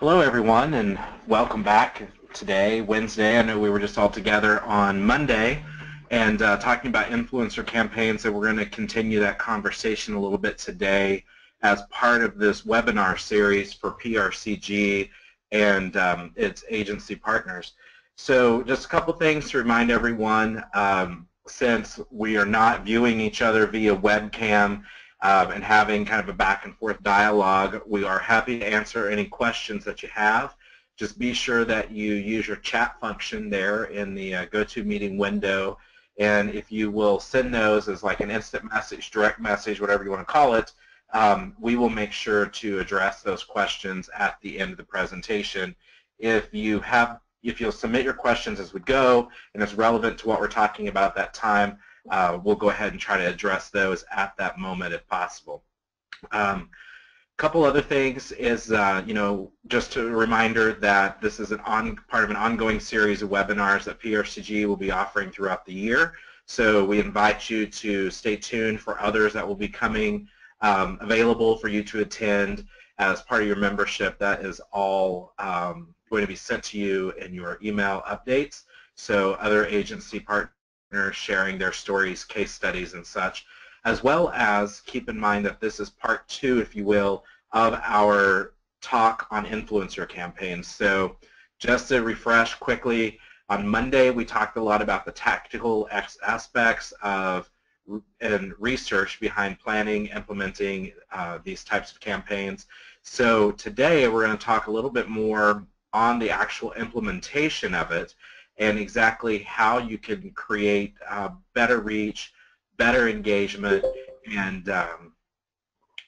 Hello, everyone, and welcome back today, Wednesday. I know we were just all together on Monday and uh, talking about influencer campaigns, so we're going to continue that conversation a little bit today as part of this webinar series for PRCG and um, its agency partners. So just a couple things to remind everyone, um, since we are not viewing each other via webcam, um, and having kind of a back and forth dialogue. We are happy to answer any questions that you have. Just be sure that you use your chat function there in the uh, GoToMeeting window. And if you will send those as like an instant message, direct message, whatever you want to call it, um, we will make sure to address those questions at the end of the presentation. If you have, if you'll submit your questions as we go and it's relevant to what we're talking about that time, uh, we'll go ahead and try to address those at that moment if possible. Um, couple other things is, uh, you know, just a reminder that this is an on, part of an ongoing series of webinars that PRCG will be offering throughout the year. So we invite you to stay tuned for others that will be coming um, available for you to attend as part of your membership. That is all um, going to be sent to you in your email updates. So other agency partners sharing their stories, case studies, and such, as well as keep in mind that this is part two, if you will, of our talk on influencer campaigns. So just to refresh quickly, on Monday we talked a lot about the tactical aspects of and research behind planning, implementing uh, these types of campaigns. So today we're going to talk a little bit more on the actual implementation of it and exactly how you can create uh, better reach, better engagement, and um,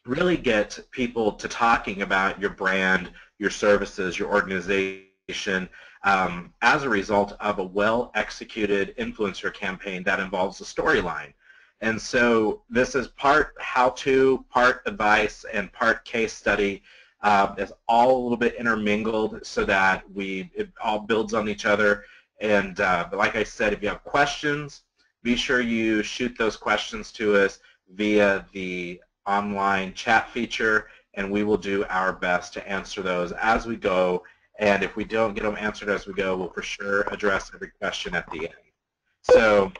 really get people to talking about your brand, your services, your organization um, as a result of a well-executed influencer campaign that involves a storyline. And so this is part how-to, part advice, and part case study. Uh, it's all a little bit intermingled so that we it all builds on each other and uh, like I said, if you have questions, be sure you shoot those questions to us via the online chat feature, and we will do our best to answer those as we go. And if we don't get them answered as we go, we'll for sure address every question at the end. So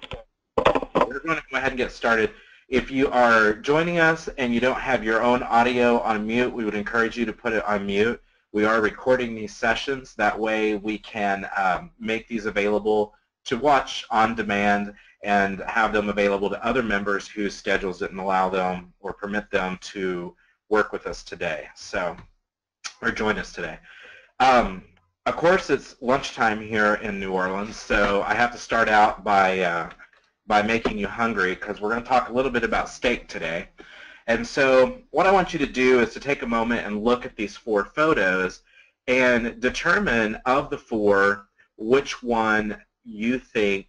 we're going to go ahead and get started. If you are joining us and you don't have your own audio on mute, we would encourage you to put it on mute. We are recording these sessions. That way we can um, make these available to watch on demand and have them available to other members whose schedules didn't allow them or permit them to work with us today. So, or join us today. Um, of course, it's lunchtime here in New Orleans, so I have to start out by uh, by making you hungry because we're going to talk a little bit about steak today. And so what I want you to do is to take a moment and look at these four photos and determine of the four which one you think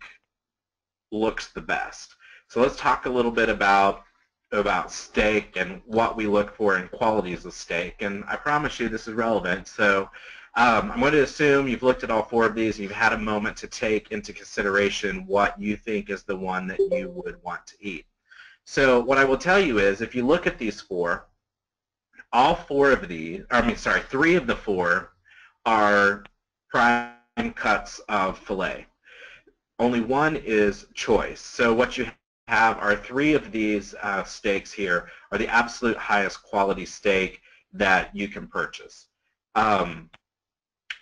looks the best. So let's talk a little bit about about steak and what we look for in qualities of steak. And I promise you this is relevant. So um, I'm going to assume you've looked at all four of these and you've had a moment to take into consideration what you think is the one that you would want to eat. So what I will tell you is if you look at these four, all four of these, I mean, sorry, three of the four are prime cuts of filet. Only one is choice. So what you have are three of these uh, steaks here are the absolute highest quality steak that you can purchase. Um,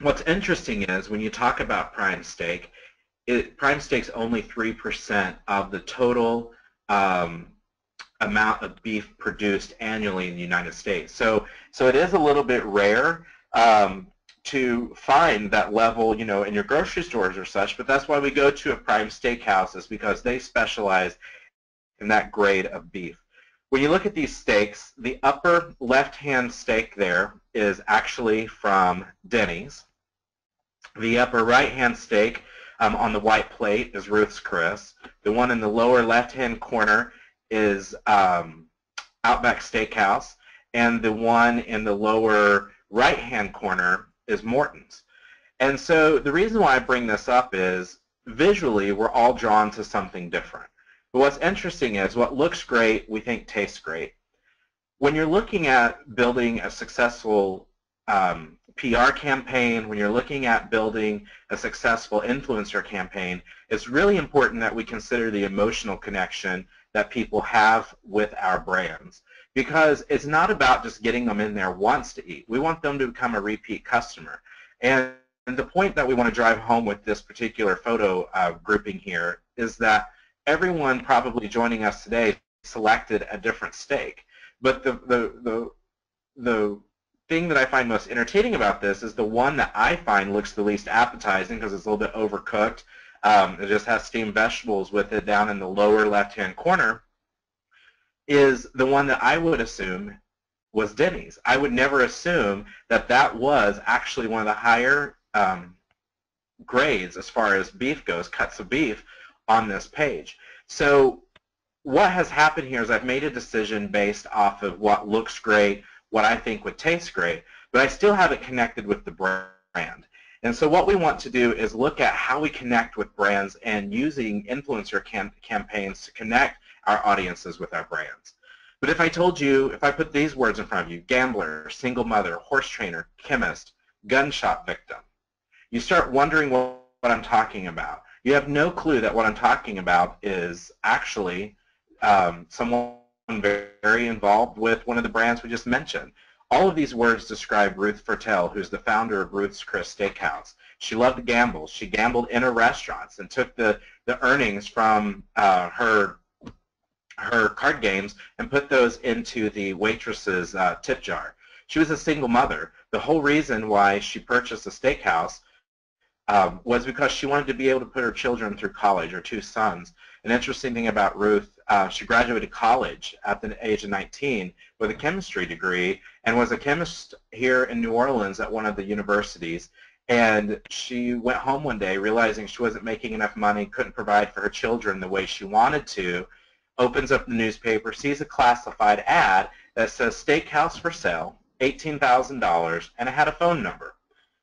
what's interesting is when you talk about prime steak, it, prime steak's only 3% of the total um, amount of beef produced annually in the United States. So, so it is a little bit rare um, to find that level, you know, in your grocery stores or such. But that's why we go to a prime steakhouse is because they specialize in that grade of beef. When you look at these steaks, the upper left-hand steak there is actually from Denny's. The upper right-hand steak um, on the white plate is Ruth's Chris. The one in the lower left-hand corner is um, Outback Steakhouse, and the one in the lower right-hand corner is Morton's. And so the reason why I bring this up is visually we're all drawn to something different. But what's interesting is what looks great we think tastes great. When you're looking at building a successful um, PR campaign, when you're looking at building a successful influencer campaign, it's really important that we consider the emotional connection that people have with our brands. Because it's not about just getting them in there once to eat. We want them to become a repeat customer. And the point that we want to drive home with this particular photo uh, grouping here is that everyone probably joining us today selected a different steak. But the, the, the, the thing that I find most entertaining about this is the one that I find looks the least appetizing because it's a little bit overcooked. Um, it just has steamed vegetables with it down in the lower left-hand corner is the one that I would assume was Denny's. I would never assume that that was actually one of the higher um, grades as far as beef goes, cuts of beef, on this page. So what has happened here is I've made a decision based off of what looks great, what I think would taste great, but I still have it connected with the brand. And so what we want to do is look at how we connect with brands and using influencer cam campaigns to connect our audiences with our brands. But if I told you, if I put these words in front of you, gambler, single mother, horse trainer, chemist, gunshot victim, you start wondering what, what I'm talking about. You have no clue that what I'm talking about is actually um, someone very involved with one of the brands we just mentioned. All of these words describe Ruth Fertel, who's the founder of Ruth's Chris Steakhouse. She loved to gamble. She gambled in her restaurants and took the, the earnings from uh, her her card games and put those into the waitress's uh, tip jar. She was a single mother. The whole reason why she purchased a steakhouse um, was because she wanted to be able to put her children through college, her two sons. An interesting thing about Ruth, uh, she graduated college at the age of 19 with a chemistry degree and was a chemist here in New Orleans at one of the universities. And she went home one day realizing she wasn't making enough money, couldn't provide for her children the way she wanted to, opens up the newspaper, sees a classified ad that says steakhouse for sale, $18,000, and it had a phone number.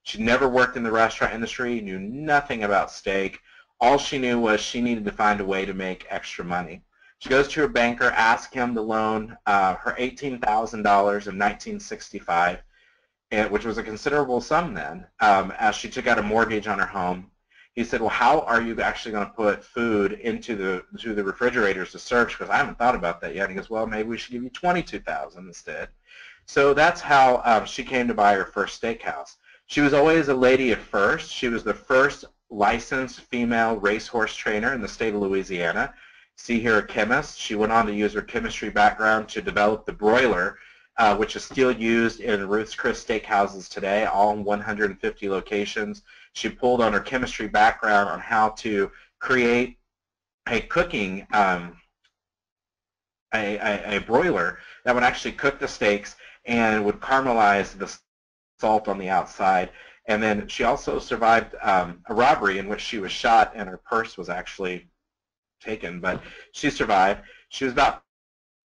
She never worked in the restaurant industry, knew nothing about steak. All she knew was she needed to find a way to make extra money. She goes to her banker, asks him to loan uh, her $18,000 in 1965, which was a considerable sum then, um, as she took out a mortgage on her home he said, well, how are you actually going to put food into the to the refrigerators to serve? Because I haven't thought about that yet. He goes, well, maybe we should give you 22000 instead. So that's how um, she came to buy her first steakhouse. She was always a lady at first. She was the first licensed female racehorse trainer in the state of Louisiana. See here a chemist. She went on to use her chemistry background to develop the broiler, uh, which is still used in Ruth's Chris Steakhouses today, all 150 locations. She pulled on her chemistry background on how to create a cooking, um, a, a, a broiler that would actually cook the steaks and would caramelize the salt on the outside. And then she also survived um, a robbery in which she was shot and her purse was actually taken, but she survived. She was about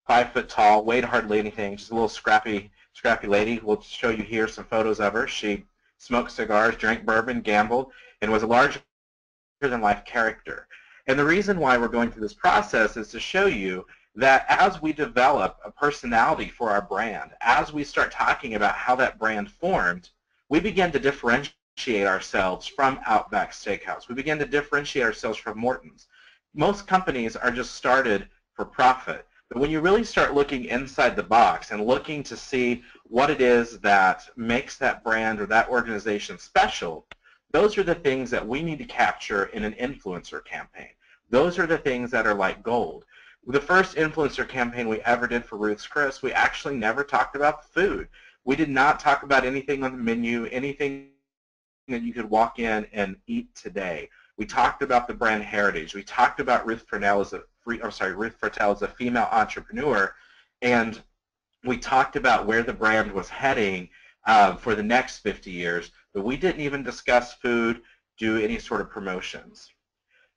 five foot tall, weighed hardly anything, just a little scrappy, scrappy lady. We'll show you here some photos of her. She smoked cigars, drank bourbon, gambled, and was a larger-than-life character. And the reason why we're going through this process is to show you that as we develop a personality for our brand, as we start talking about how that brand formed, we begin to differentiate ourselves from Outback Steakhouse. We begin to differentiate ourselves from Morton's. Most companies are just started for profit. But when you really start looking inside the box and looking to see what it is that makes that brand or that organization special, those are the things that we need to capture in an influencer campaign. Those are the things that are like gold. The first influencer campaign we ever did for Ruth's Chris, we actually never talked about food. We did not talk about anything on the menu, anything that you could walk in and eat today. We talked about the brand heritage. We talked about Ruth Purnell as a I'm sorry, Ruth Fertel is a female entrepreneur, and we talked about where the brand was heading uh, for the next 50 years, but we didn't even discuss food, do any sort of promotions.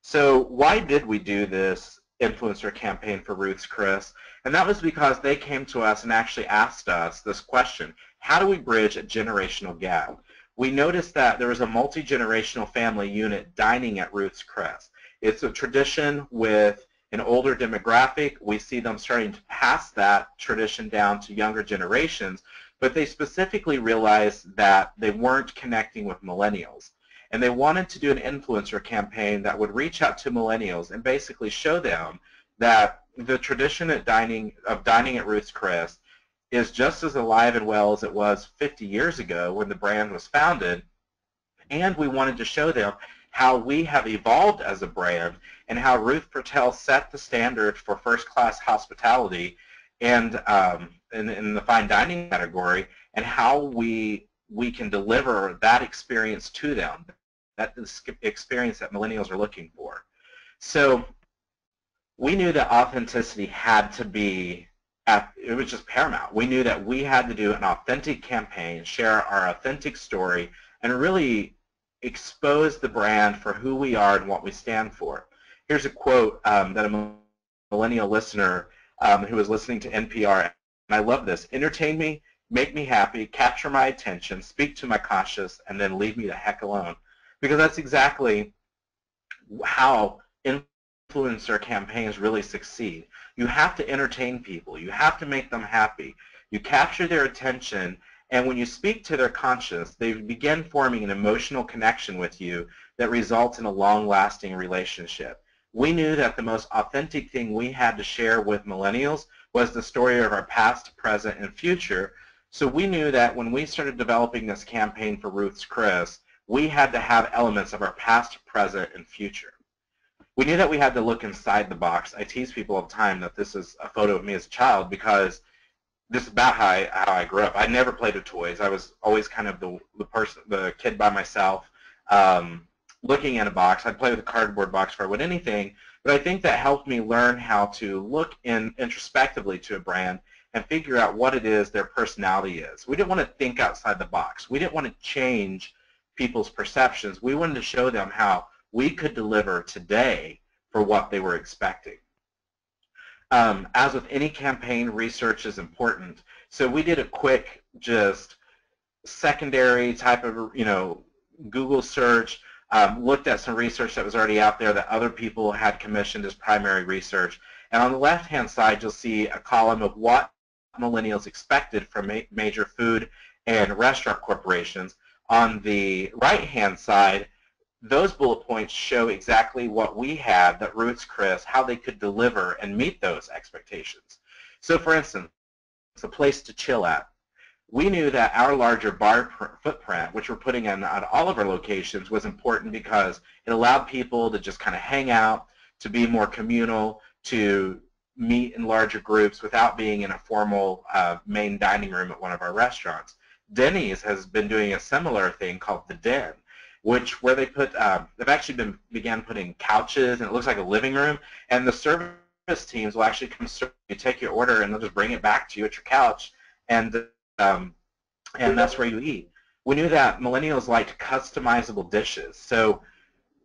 So why did we do this influencer campaign for Ruth's Chris? And that was because they came to us and actually asked us this question, how do we bridge a generational gap? We noticed that there was a multi-generational family unit dining at Ruth's Chris. It's a tradition with an older demographic. We see them starting to pass that tradition down to younger generations. but they specifically realized that they weren't connecting with millennials. And they wanted to do an influencer campaign that would reach out to millennials and basically show them that the tradition at dining, of dining at Ruth's Chris is just as alive and well as it was 50 years ago when the brand was founded. And we wanted to show them how we have evolved as a brand and how Ruth Fertel set the standard for first-class hospitality and um, in, in the fine dining category and how we we can deliver that experience to them, that experience that millennials are looking for. So we knew that authenticity had to be, it was just paramount. We knew that we had to do an authentic campaign, share our authentic story, and really expose the brand for who we are and what we stand for. Here's a quote um, that a millennial listener um, who was listening to NPR, and I love this, entertain me, make me happy, capture my attention, speak to my conscience, and then leave me the heck alone. Because that's exactly how influencer campaigns really succeed. You have to entertain people. You have to make them happy. You capture their attention, and when you speak to their conscience, they begin forming an emotional connection with you that results in a long-lasting relationship. We knew that the most authentic thing we had to share with millennials was the story of our past, present, and future. So we knew that when we started developing this campaign for Ruth's Chris, we had to have elements of our past, present, and future. We knew that we had to look inside the box. I tease people all the time that this is a photo of me as a child because this is about how I, how I grew up. I never played with toys. I was always kind of the, the person, the kid by myself, um, looking in a box. I'd play with a cardboard box for would anything, but I think that helped me learn how to look in introspectively to a brand and figure out what it is their personality is. We didn't want to think outside the box. We didn't want to change people's perceptions. We wanted to show them how we could deliver today for what they were expecting. Um, as with any campaign, research is important. So we did a quick, just secondary type of, you know, Google search, um, looked at some research that was already out there that other people had commissioned as primary research. And on the left-hand side, you'll see a column of what millennials expected from ma major food and restaurant corporations. On the right-hand side, those bullet points show exactly what we had that Ruth's Chris, how they could deliver and meet those expectations. So for instance, it's a place to chill at. We knew that our larger bar footprint, which we're putting in at all of our locations, was important because it allowed people to just kind of hang out, to be more communal, to meet in larger groups without being in a formal uh, main dining room at one of our restaurants. Denny's has been doing a similar thing called The Den, which where they put, uh, they've actually been began putting couches and it looks like a living room, and the service teams will actually come serve you, take your order, and they'll just bring it back to you at your couch, and um, and that's where you eat. We knew that millennials liked customizable dishes, so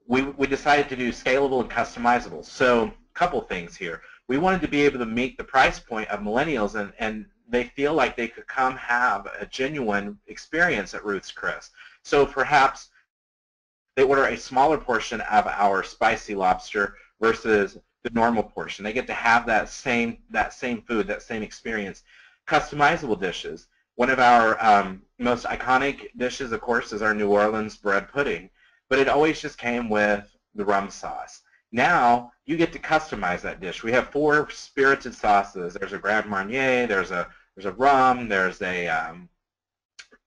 we we decided to do scalable and customizable. So a couple things here. We wanted to be able to meet the price point of millennials, and and they feel like they could come have a genuine experience at Ruth's Chris. So perhaps they order a smaller portion of our spicy lobster versus the normal portion. They get to have that same that same food, that same experience. Customizable dishes. One of our um, most iconic dishes, of course, is our New Orleans bread pudding, but it always just came with the rum sauce. Now you get to customize that dish. We have four spirited sauces. There's a Grand Marnier. There's a there's a rum. There's a um,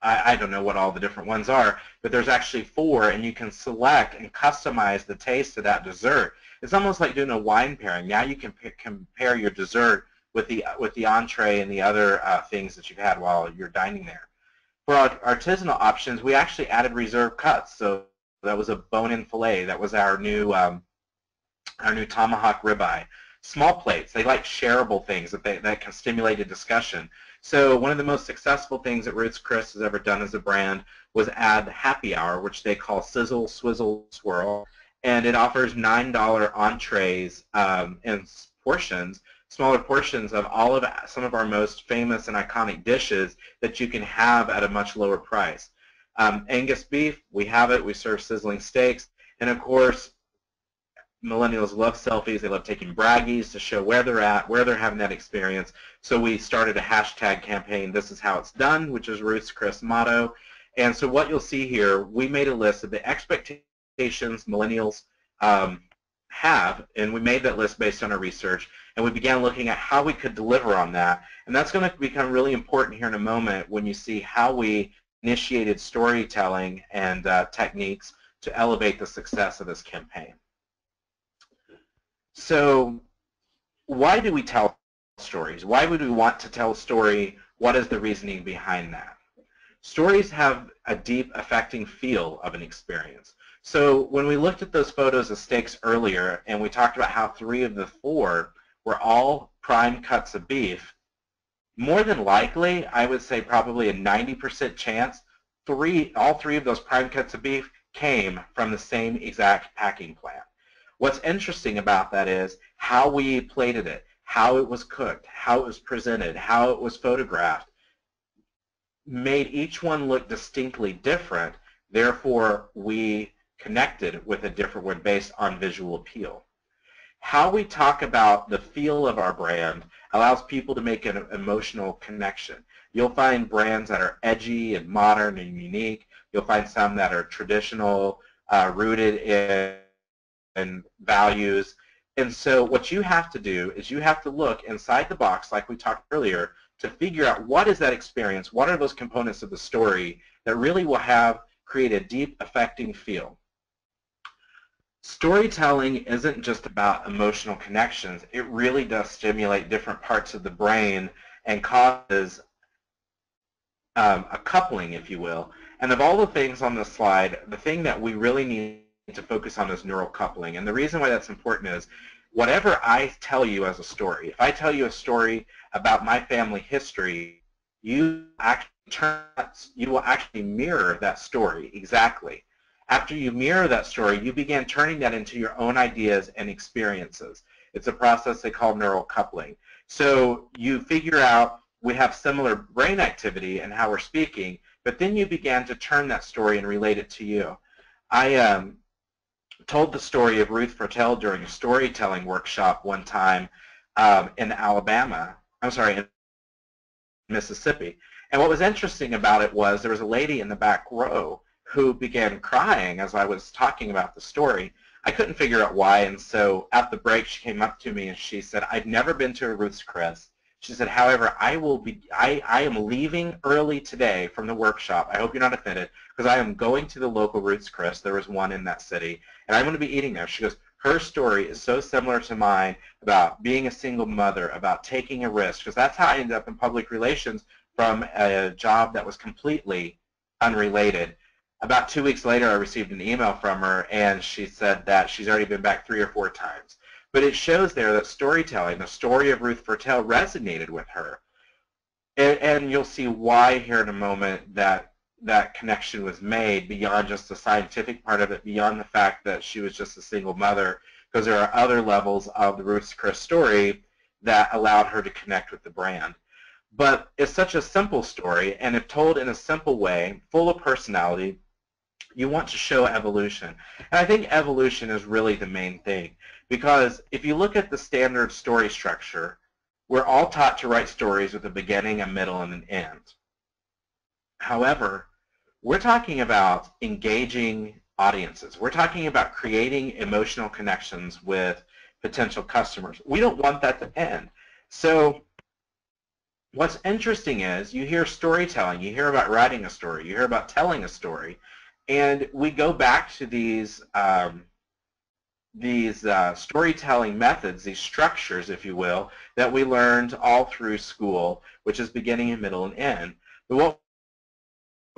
I, I don't know what all the different ones are, but there's actually four, and you can select and customize the taste of that dessert. It's almost like doing a wine pairing. Now you can compare your dessert with the with the entree and the other uh, things that you've had while you're dining there. For our artisanal options, we actually added reserve cuts. So that was a bone-in fillet. That was our new um, our new tomahawk ribeye. Small plates. They like shareable things that they, that can stimulate a discussion. So one of the most successful things that Ruth's Chris has ever done as a brand was add happy hour, which they call Sizzle, Swizzle, Swirl, and it offers $9 entrees um, and portions, smaller portions of all of some of our most famous and iconic dishes that you can have at a much lower price. Um, Angus beef, we have it. We serve sizzling steaks. And of course, millennials love selfies. They love taking braggies to show where they're at, where they're having that experience. So we started a hashtag campaign, This is how it's done, which is Ruth's Chris motto. And so what you'll see here, we made a list of the expectations millennials um, have, and we made that list based on our research, and we began looking at how we could deliver on that. And that's going to become really important here in a moment when you see how we initiated storytelling and uh, techniques to elevate the success of this campaign. So why do we tell stories? Why would we want to tell a story? What is the reasoning behind that? Stories have a deep affecting feel of an experience. So when we looked at those photos of steaks earlier and we talked about how three of the four were all prime cuts of beef, more than likely, I would say probably a 90% chance, three, all three of those prime cuts of beef came from the same exact packing plant. What's interesting about that is how we plated it, how it was cooked, how it was presented, how it was photographed, made each one look distinctly different. Therefore, we connected with a different one based on visual appeal. How we talk about the feel of our brand allows people to make an emotional connection. You'll find brands that are edgy and modern and unique. You'll find some that are traditional, uh, rooted in and values. And so what you have to do is you have to look inside the box, like we talked earlier, to figure out what is that experience, what are those components of the story that really will have create a deep affecting feel. Storytelling isn't just about emotional connections. It really does stimulate different parts of the brain and causes um, a coupling, if you will. And of all the things on this slide, the thing that we really need to focus on is neural coupling. And the reason why that's important is whatever I tell you as a story, if I tell you a story about my family history, you actually turn, you will actually mirror that story exactly. After you mirror that story, you begin turning that into your own ideas and experiences. It's a process they call neural coupling. So you figure out we have similar brain activity and how we're speaking, but then you began to turn that story and relate it to you. I um, told the story of Ruth Fertel during a storytelling workshop one time um, in Alabama. I'm sorry, in Mississippi. And what was interesting about it was there was a lady in the back row who began crying as I was talking about the story. I couldn't figure out why, and so at the break she came up to me and she said, I've never been to a Ruth's Chris. She said, however, I will be, I, I am leaving early today from the workshop. I hope you're not offended, because I am going to the local Ruth's Chris. There was one in that city, and I'm going to be eating there. She goes, her story is so similar to mine about being a single mother, about taking a risk, because that's how I ended up in public relations from a job that was completely unrelated. About two weeks later, I received an email from her, and she said that she's already been back three or four times. But it shows there that storytelling, the story of Ruth Fertel resonated with her. And, and you'll see why here in a moment that that connection was made beyond just the scientific part of it, beyond the fact that she was just a single mother, because there are other levels of the Ruth Chris story that allowed her to connect with the brand. But it's such a simple story, and if told in a simple way, full of personality, you want to show evolution. And I think evolution is really the main thing. Because if you look at the standard story structure, we're all taught to write stories with a beginning, a middle, and an end. However, we're talking about engaging audiences. We're talking about creating emotional connections with potential customers. We don't want that to end. So what's interesting is you hear storytelling, you hear about writing a story, you hear about telling a story, and we go back to these um, these uh, storytelling methods, these structures, if you will, that we learned all through school, which is beginning and middle and end. But what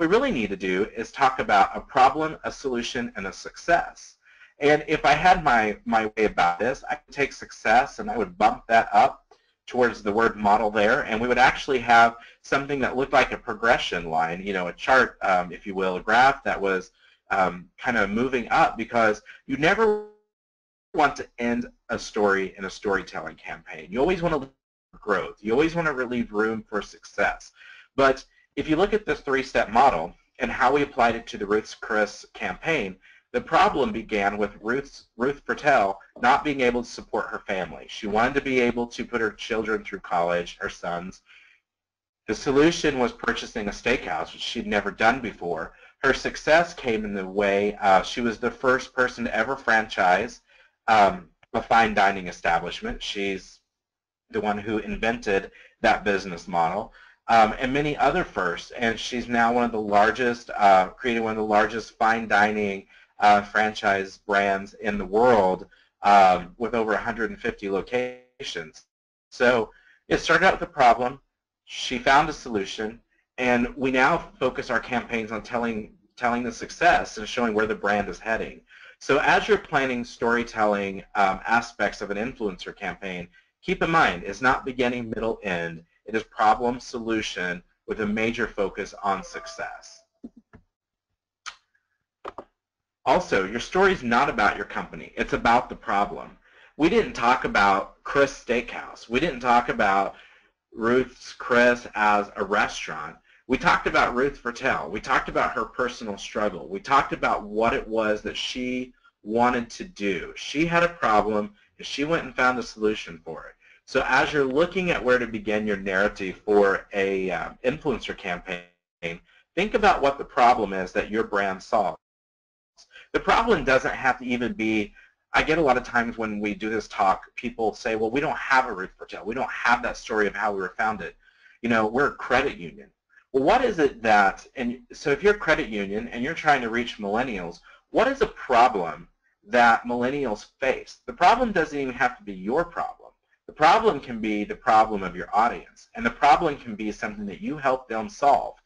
we really need to do is talk about a problem, a solution, and a success. And if I had my, my way about this, I could take success and I would bump that up towards the word model there, and we would actually have something that looked like a progression line, you know, a chart, um, if you will, a graph that was um, kind of moving up because you never want to end a story in a storytelling campaign. You always want to growth. You always want to leave room for success. But if you look at this three-step model and how we applied it to the Ruth's Chris campaign, The problem began with Ruth's, Ruth Fertel not being able to support her family. She wanted to be able to put her children through college, her sons. The solution was purchasing a steakhouse, which she'd never done before. Her success came in the way uh, she was the first person to ever franchise um, a fine dining establishment. She's the one who invented that business model. Um, and many other firsts, and she's now one of the largest, uh, creating one of the largest fine dining uh, franchise brands in the world um, with over 150 locations. So it started out with a problem. She found a solution, and we now focus our campaigns on telling telling the success and showing where the brand is heading. So as you're planning storytelling um, aspects of an influencer campaign, keep in mind it's not beginning, middle, end. It is problem solution with a major focus on success. Also, your story is not about your company. It's about the problem. We didn't talk about Chris Steakhouse. We didn't talk about Ruth's Chris as a restaurant. We talked about Ruth Fertel. We talked about her personal struggle. We talked about what it was that she wanted to do. She had a problem, and she went and found a solution for it. So as you're looking at where to begin your narrative for a um, influencer campaign, think about what the problem is that your brand solves. The problem doesn't have to even be, I get a lot of times when we do this talk, people say, well, we don't have a Ruth Fertel. We don't have that story of how we were founded. You know, we're a credit union. Well, what is it that, and so if you're a credit union and you're trying to reach millennials, what is a problem that millennials face? The problem doesn't even have to be your problem. The problem can be the problem of your audience, and the problem can be something that you help them solve.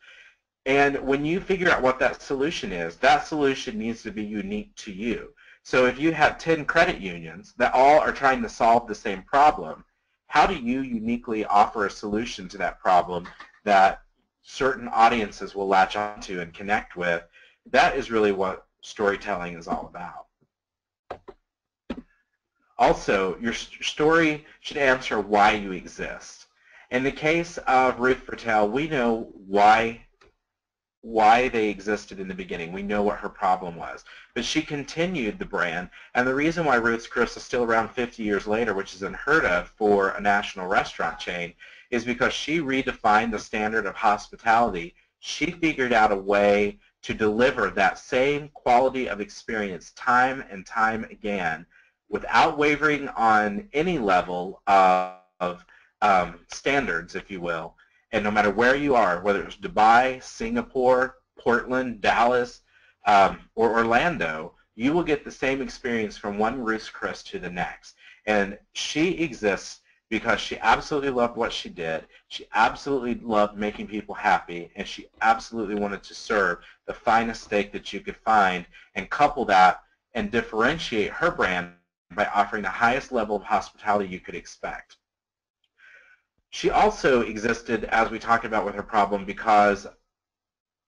And when you figure out what that solution is, that solution needs to be unique to you. So if you have 10 credit unions that all are trying to solve the same problem, how do you uniquely offer a solution to that problem that certain audiences will latch onto and connect with? That is really what storytelling is all about. Also, your story should answer why you exist. In the case of Ruth Fertel, we know why why they existed in the beginning. We know what her problem was. But she continued the brand, and the reason why Ruth's Chris is still around 50 years later, which is unheard of for a national restaurant chain, is because she redefined the standard of hospitality. She figured out a way to deliver that same quality of experience time and time again without wavering on any level of, um, standards, if you will, and no matter where you are, whether it's Dubai, Singapore, Portland, Dallas, um, or Orlando, you will get the same experience from one Ruth's Chris to the next. And she exists because she absolutely loved what she did. She absolutely loved making people happy, and she absolutely wanted to serve the finest steak that you could find and couple that and differentiate her brand by offering the highest level of hospitality you could expect. She also existed, as we talked about with her problem, because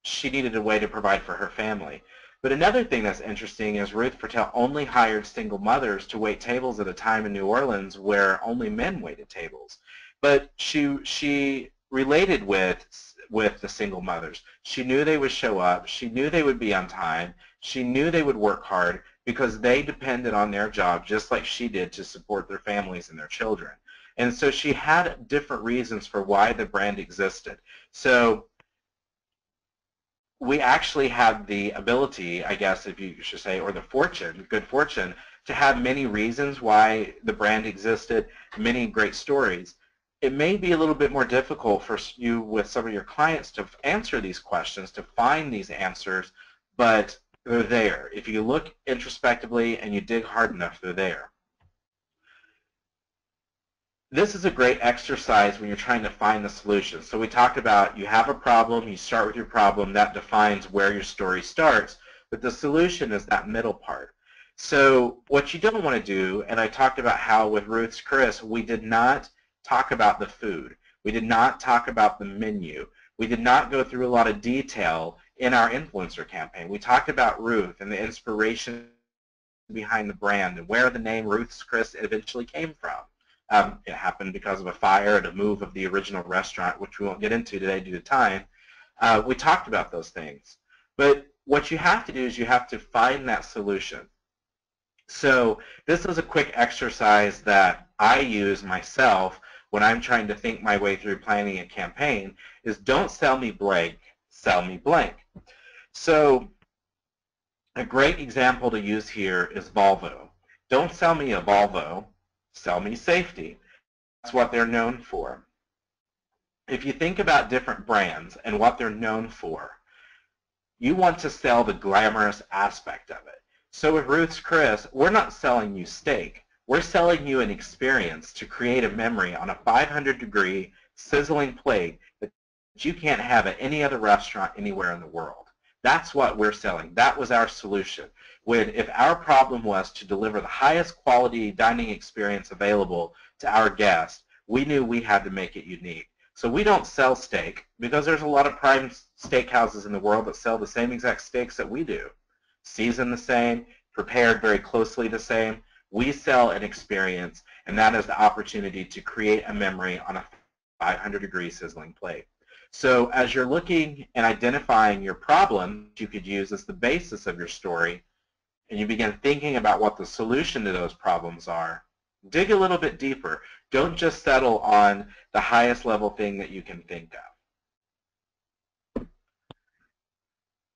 she needed a way to provide for her family. But another thing that's interesting is Ruth Fertel only hired single mothers to wait tables at a time in New Orleans where only men waited tables. But she she related with with the single mothers. She knew they would show up. She knew they would be on time. She knew they would work hard because they depended on their job just like she did to support their families and their children. And so she had different reasons for why the brand existed. So we actually had the ability, I guess if you should say, or the fortune, good fortune, to have many reasons why the brand existed, many great stories. It may be a little bit more difficult for you with some of your clients to answer these questions, to find these answers, but they're there. If you look introspectively and you dig hard enough, they're there this is a great exercise when you're trying to find the solution. So we talked about you have a problem, you start with your problem, that defines where your story starts, but the solution is that middle part. So what you don't want to do, and I talked about how with Ruth's Chris, we did not talk about the food. We did not talk about the menu. We did not go through a lot of detail in our influencer campaign. We talked about Ruth and the inspiration behind the brand and where the name Ruth's Chris eventually came from. Um, it happened because of a fire and a move of the original restaurant, which we won't get into today due to time. Uh, we talked about those things. But what you have to do is you have to find that solution. So this is a quick exercise that I use myself when I'm trying to think my way through planning a campaign is don't sell me blank, sell me blank. So a great example to use here is Volvo. Don't sell me a Volvo, sell me safety. That's what they're known for. If you think about different brands and what they're known for, you want to sell the glamorous aspect of it. So with Ruth's Chris, we're not selling you steak. We're selling you an experience to create a memory on a 500 degree sizzling plate you can't have at any other restaurant anywhere in the world. That's what we're selling. That was our solution. When if our problem was to deliver the highest quality dining experience available to our guests, we knew we had to make it unique. So we don't sell steak because there's a lot of prime steakhouses in the world that sell the same exact steaks that we do. Seasoned the same, prepared very closely the same. We sell an experience, and that is the opportunity to create a memory on a 500 degree sizzling plate. So as you're looking and identifying your problem, you could use as the basis of your story, and you begin thinking about what the solution to those problems are, dig a little bit deeper. Don't just settle on the highest level thing that you can think of.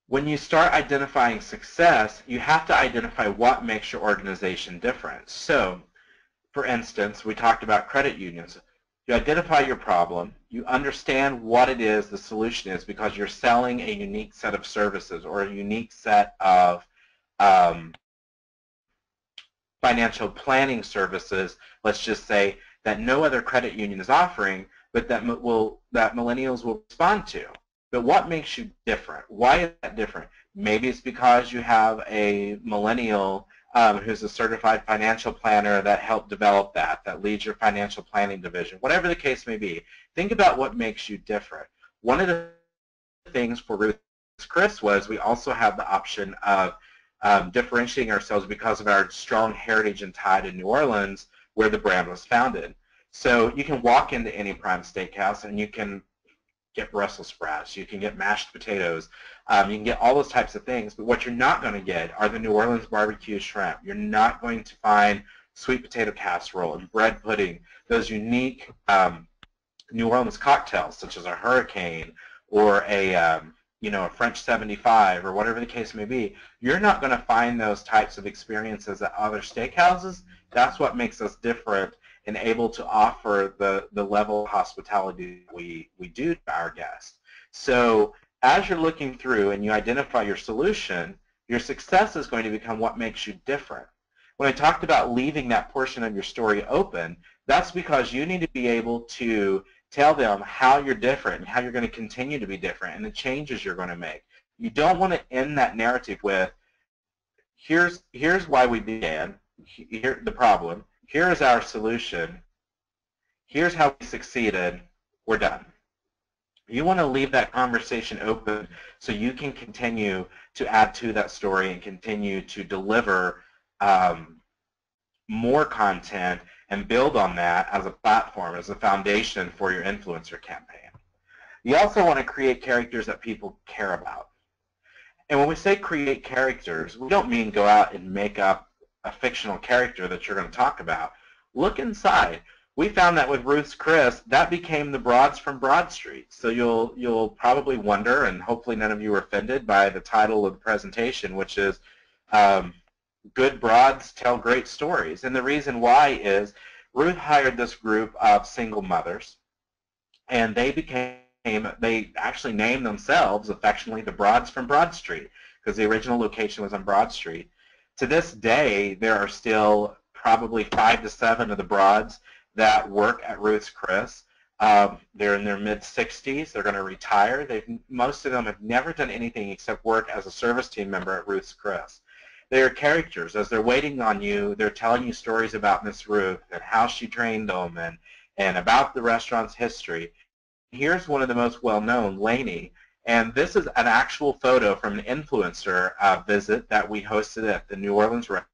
When you start identifying success, you have to identify what makes your organization different. So, for instance, we talked about credit unions. You identify your problem, you understand what it is the solution is because you're selling a unique set of services or a unique set of um, financial planning services, let's just say, that no other credit union is offering, but that will that millennials will respond to. But what makes you different? Why is that different? Maybe it's because you have a millennial um, who's a certified financial planner that helped develop that, that leads your financial planning division, whatever the case may be. Think about what makes you different. One of the things for Ruth Chris was we also have the option of um, differentiating ourselves because of our strong heritage and tie to New Orleans where the brand was founded. So you can walk into any prime steakhouse and you can get Brussels sprouts, you can get mashed potatoes, um, you can get all those types of things, but what you're not going to get are the New Orleans barbecue shrimp. You're not going to find sweet potato casserole and bread pudding, those unique um, New Orleans cocktails such as a hurricane or a um, you know a French 75 or whatever the case may be. You're not going to find those types of experiences at other steakhouses. That's what makes us different and able to offer the, the level of hospitality we, we do to our guests. So as you're looking through and you identify your solution, your success is going to become what makes you different. When I talked about leaving that portion of your story open, that's because you need to be able to tell them how you're different and how you're going to continue to be different and the changes you're going to make. You don't want to end that narrative with, here's, here's why we began, here, the problem, here is our solution, here's how we succeeded, we're done. You want to leave that conversation open so you can continue to add to that story and continue to deliver um, more content and build on that as a platform, as a foundation for your influencer campaign. You also want to create characters that people care about. And when we say create characters, we don't mean go out and make up a fictional character that you're going to talk about. Look inside we found that with Ruth's Chris, that became the Broads from Broad Street. So you'll you'll probably wonder, and hopefully none of you are offended by the title of the presentation, which is um, "Good Broads Tell Great Stories." And the reason why is Ruth hired this group of single mothers, and they became they actually named themselves affectionately the Broads from Broad Street because the original location was on Broad Street. To this day, there are still probably five to seven of the Broads that work at Ruth's Chris. Um, they're in their mid-60s. They're going to retire. They've, most of them have never done anything except work as a service team member at Ruth's Chris. They are characters. As they're waiting on you, they're telling you stories about Miss Ruth and how she trained them and, and about the restaurant's history. Here's one of the most well-known, Lainey. And this is an actual photo from an influencer uh, visit that we hosted at the New Orleans restaurant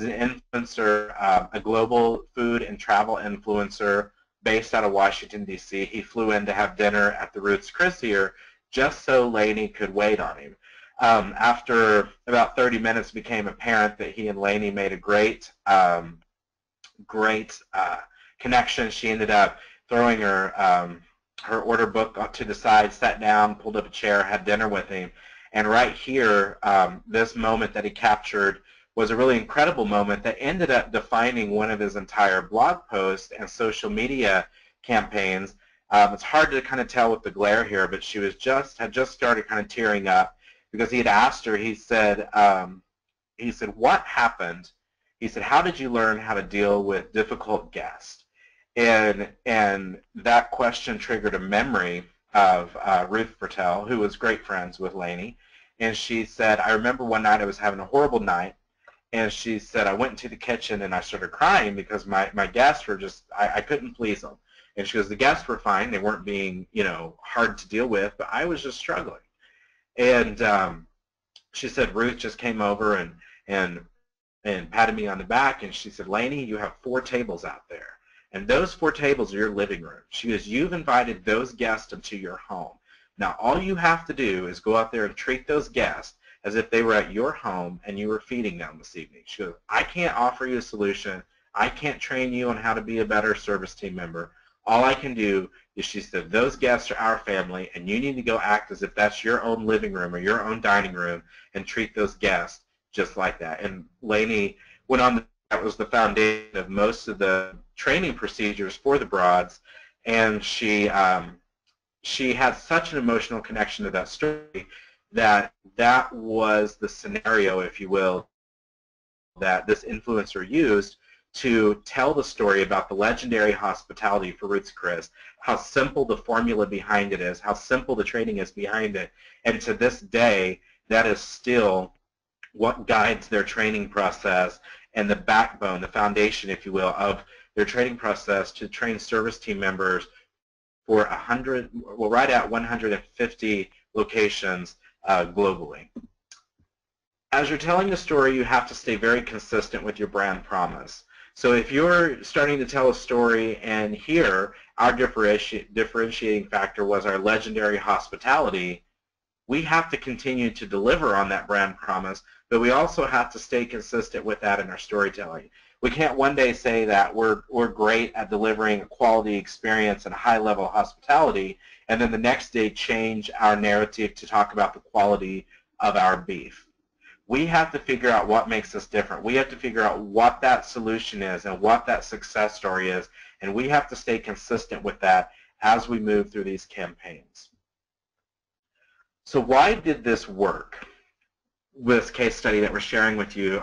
an influencer, uh, a global food and travel influencer based out of Washington, D.C. He flew in to have dinner at the Ruth's Chris here just so Lainey could wait on him. um, after about 30 minutes, became apparent that he and Lainey made a great, um, great uh, connection. She ended up throwing her um, her order book to the side, sat down, pulled up a chair, had dinner with him. And right here, um, this moment that he captured was a really incredible moment that ended up defining one of his entire blog posts and social media campaigns. Um, it's hard to kind of tell with the glare here, but she was just had just started kind of tearing up because he had asked her. He said, um, he said, what happened? He said, how did you learn how to deal with difficult guests? And and that question triggered a memory of uh, Ruth Fertel, who was great friends with Lainey. And she said, I remember one night I was having a horrible night, and she said, I went into the kitchen and I started crying because my, my guests were just, I, I couldn't please them. And she goes, the guests were fine. They weren't being, you know, hard to deal with, but I was just struggling. And um, she said, Ruth just came over and, and, and patted me on the back, and she said, Lainey, you have four tables out there. And those four tables are your living room. She goes, you've invited those guests into your home. Now all you have to do is go out there and treat those guests as if they were at your home and you were feeding them this evening. She goes, I can't offer you a solution. I can't train you on how to be a better service team member. All I can do is she said, those guests are our family and you need to go act as if that's your own living room or your own dining room and treat those guests just like that. And Lainey went on, that was the foundation of most of the training procedures for the broads. And she um, she had such an emotional connection to that story that that was the scenario, if you will, that this influencer used to tell the story about the legendary hospitality for Ruth's Chris, how simple the formula behind it is, how simple the training is behind it, and to this day, that is still what guides their training process and the backbone, the foundation, if you will, of their training process to train service team members for 100, well, right at 150 locations uh, globally. As you're telling the story, you have to stay very consistent with your brand promise. So if you're starting to tell a story and here our differenti differentiating factor was our legendary hospitality, we have to continue to deliver on that brand promise, but we also have to stay consistent with that in our storytelling. We can't one day say that we're, we're great at delivering a quality experience and a high-level of hospitality, and then the next day change our narrative to talk about the quality of our beef. We have to figure out what makes us different. We have to figure out what that solution is and what that success story is, and we have to stay consistent with that as we move through these campaigns. So why did this work, this case study that we're sharing with you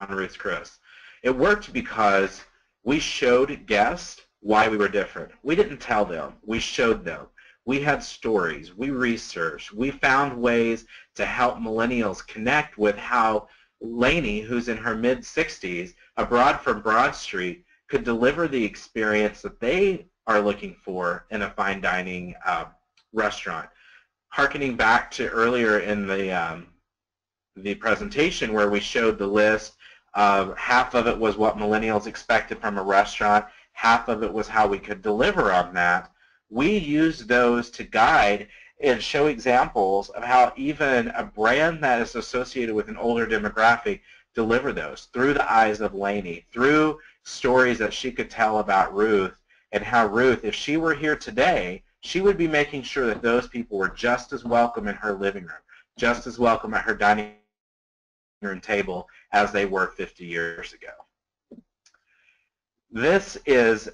on Ruth's Chris? It worked because we showed guests why we were different. We didn't tell them. We showed them. We had stories. We researched. We found ways to help millennials connect with how Lainey, who's in her mid-60s, abroad from Broad Street, could deliver the experience that they are looking for in a fine dining uh, restaurant. Harkening back to earlier in the um, the presentation where we showed the list half of it was what millennials expected from a restaurant, half of it was how we could deliver on that. We use those to guide and show examples of how even a brand that is associated with an older demographic deliver those through the eyes of Lainey, through stories that she could tell about Ruth and how Ruth, if she were here today, she would be making sure that those people were just as welcome in her living room, just as welcome at her dining room table as they were 50 years ago. This is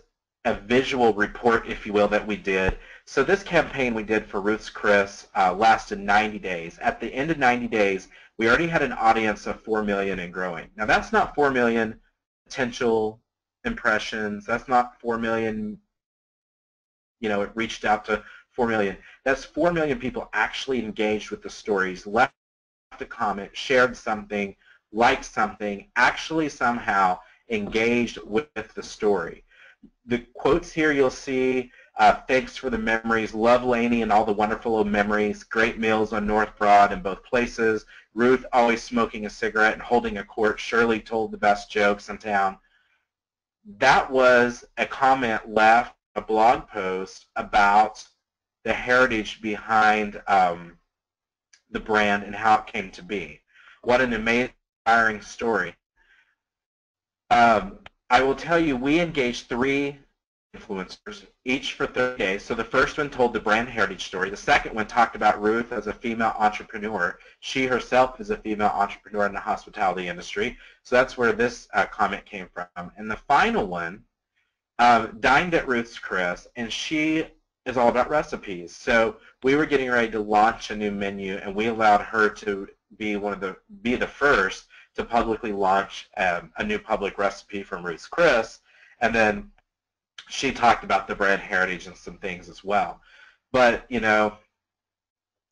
a visual report, if you will, that we did. So this campaign we did for Ruth's Chris uh, lasted 90 days. At the end of 90 days, we already had an audience of 4 million and growing. Now that's not 4 million potential impressions. That's not 4 million, you know, it reached out to 4 million. That's 4 million people actually engaged with the stories, left a comment, shared something, liked something, actually somehow engaged with the story the quotes here you'll see, uh, thanks for the memories, love Lainey and all the wonderful old memories, great meals on North Broad in both places, Ruth always smoking a cigarette and holding a quart, Shirley told the best jokes in town. That was a comment left, a blog post about the heritage behind um, the brand and how it came to be. What an amazing, inspiring story. Um, I will tell you, we engaged three influencers, each for 30 days. So the first one told the brand heritage story. The second one talked about Ruth as a female entrepreneur. She herself is a female entrepreneur in the hospitality industry. So that's where this uh, comment came from. And the final one uh, dined at Ruth's Chris, and she is all about recipes. So we were getting ready to launch a new menu, and we allowed her to be one of the be the first to publicly launch um, a new public recipe from Ruth's Chris, and then she talked about the brand heritage and some things as well. But you know,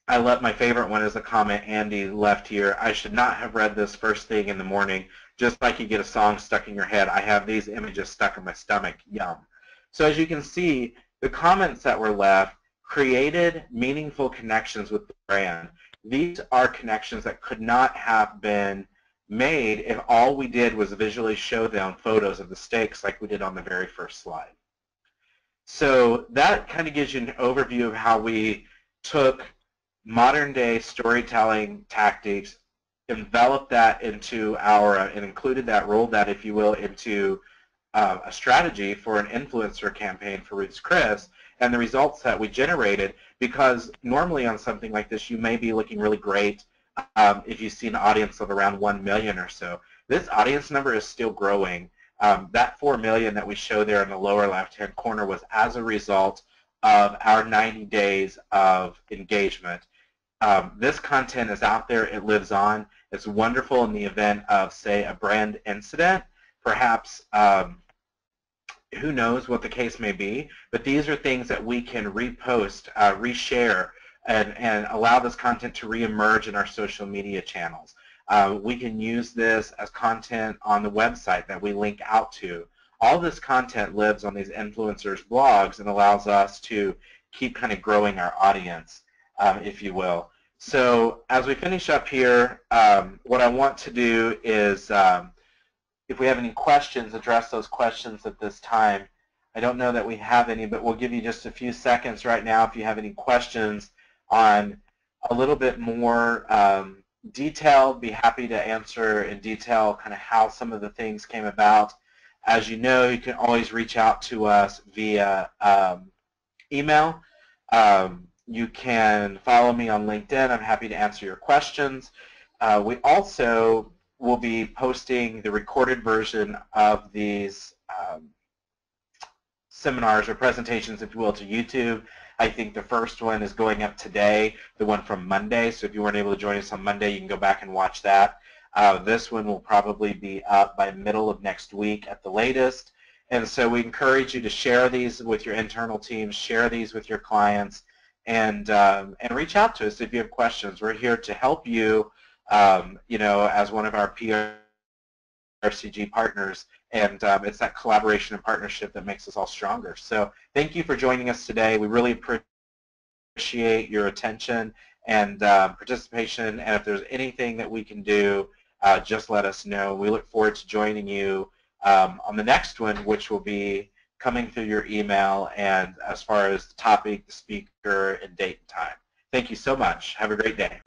I left my favorite one is a comment Andy left here. I should not have read this first thing in the morning. Just like you get a song stuck in your head, I have these images stuck in my stomach. Yum. So as you can see, the comments that were left created meaningful connections with the brand. These are connections that could not have been made if all we did was visually show them photos of the steaks like we did on the very first slide. So that kind of gives you an overview of how we took modern day storytelling tactics, enveloped that into our, and included that, rolled that, if you will, into uh, a strategy for an influencer campaign for Ruth's Chris, and the results that we generated, because normally on something like this, you may be looking really great um, if you see an audience of around 1 million or so. This audience number is still growing. Um, that 4 million that we show there in the lower left-hand corner was as a result of our 90 days of engagement. Um, this content is out there. It lives on. It's wonderful in the event of, say, a brand incident. Perhaps, um, who knows what the case may be, but these are things that we can repost, uh, reshare, and, and allow this content to reemerge in our social media channels. Uh, we can use this as content on the website that we link out to. All this content lives on these influencers' blogs and allows us to keep kind of growing our audience, um, if you will. So as we finish up here, um, what I want to do is, um, if we have any questions, address those questions at this time. I don't know that we have any, but we'll give you just a few seconds right now if you have any questions on a little bit more um, detail. Be happy to answer in detail kind of how some of the things came about. As you know, you can always reach out to us via um, email. Um, you can follow me on LinkedIn. I'm happy to answer your questions. Uh, we also will be posting the recorded version of these um, seminars or presentations, if you will, to YouTube. I think the first one is going up today, the one from Monday. So if you weren't able to join us on Monday, you can go back and watch that. Uh, this one will probably be up by middle of next week at the latest. And so we encourage you to share these with your internal teams, share these with your clients, and um, and reach out to us if you have questions. We're here to help you, um, you know, as one of our PRCG partners and um, it's that collaboration and partnership that makes us all stronger. So thank you for joining us today. We really appreciate your attention and uh, participation, and if there's anything that we can do, uh, just let us know. We look forward to joining you um, on the next one, which will be coming through your email and as far as the topic, the speaker, and date and time. Thank you so much. Have a great day.